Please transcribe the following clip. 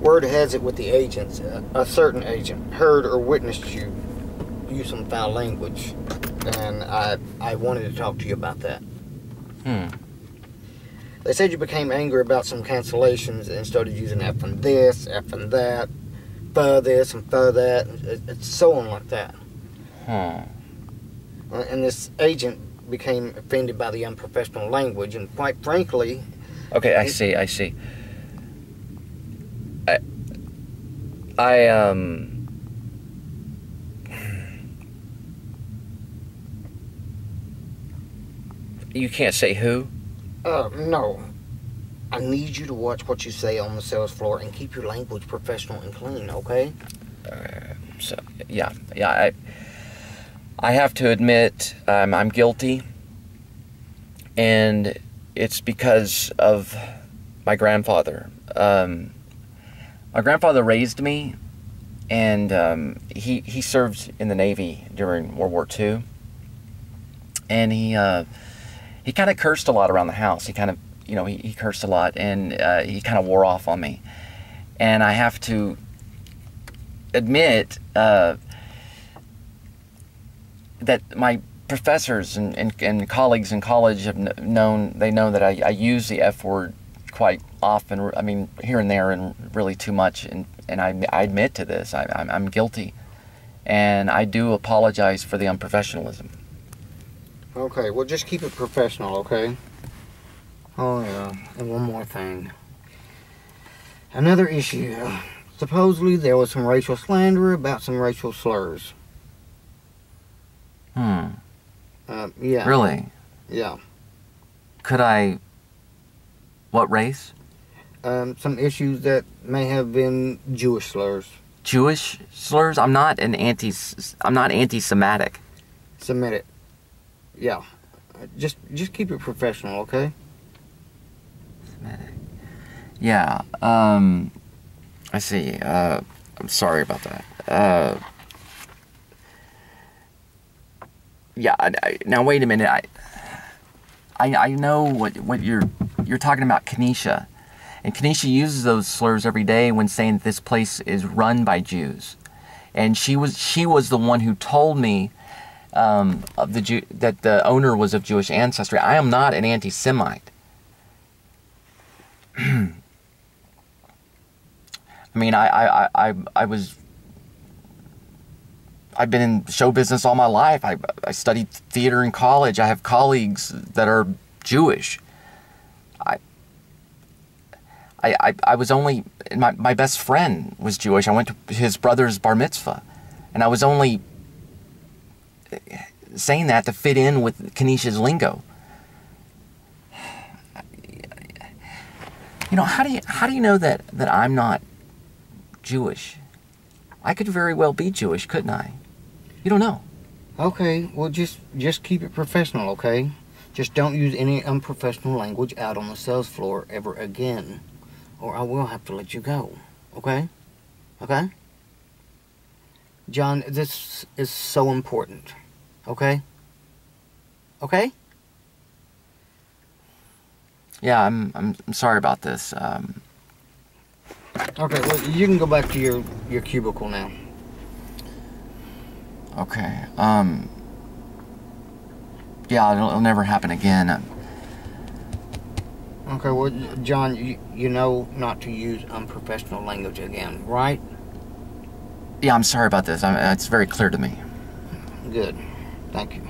Word has it with the agents, a, certain agent heard or witnessed you use some foul language, and I I wanted to talk to you about that. Hmm. They said you became angry about some cancellations and started using F and this, F and that, for this and for that, and it's so on like that. Hmm. And this agent became offended by the unprofessional language, and quite frankly, Okay, I see. I see. I. I um. You can't say who. uh, no. I need you to watch what you say on the sales floor and keep your language professional and clean, okay? So yeah, yeah. I. I have to admit, um, I'm guilty, and it's because of my grandfather. Um, my grandfather raised me, and um, he he served in the Navy during World War II, and he uh, he kind of cursed a lot around the house. He kind of you know he, he cursed a lot, and uh, he kind of wore off on me, and I have to admit uh, that my professors and, and, and colleagues in college have known they know that I, I use the F word quite often. I mean, here and there, and really too much. And and I, I admit to this. I, I'm, I'm guilty, and I do apologize for the unprofessionalism. Okay, well, just keep it professional, okay? Oh, yeah. And one more thing. Another issue. Supposedly, there was some racial slander about some racial slurs. Hmm. Uh, yeah. Really? Yeah. Could I? What race? Um, some issues that may have been Jewish slurs. Jewish slurs? I'm not an anti. I'm not anti-Semitic. Submit it. Yeah. Just, just keep it professional, okay? Semitic. Yeah. Um. I see. Uh. I'm sorry about that. Uh. Yeah. I, I, now wait a minute. I. I, I know what what you're you're talking about Kenesha, and Kenesha uses those slurs every day when saying that this place is run by Jews, and she was she was the one who told me um, of the Jew, that the owner was of Jewish ancestry. I am not an anti-Semite. I mean, I, I, I, I, was. I've been in show business all my life. I, I studied theater in college. I have colleagues that are Jewish. I, I, I, was only my, my best friend was Jewish. I went to his brother's bar mitzvah, and I was only eh, saying that to fit in with Kenesha's lingo. You know, how do you how do you know that that I'm not Jewish? I could very well be Jewish, couldn't I? You don't know. Okay, well, just, just keep it professional, okay? Just don't use any unprofessional language out on the sales floor ever again, or I will have to let you go, okay? Okay? John, this is so important, okay? Okay? Yeah, I'm I'm, I'm sorry about this. Um, Okay, well, you can go back to your, your cubicle now. okay. Um. Yeah, it'll, it'll never happen again. Okay, well, John, you, you know not to use unprofessional language again, right? Yeah, I'm sorry about this. i it's very clear to me. Good. Thank you.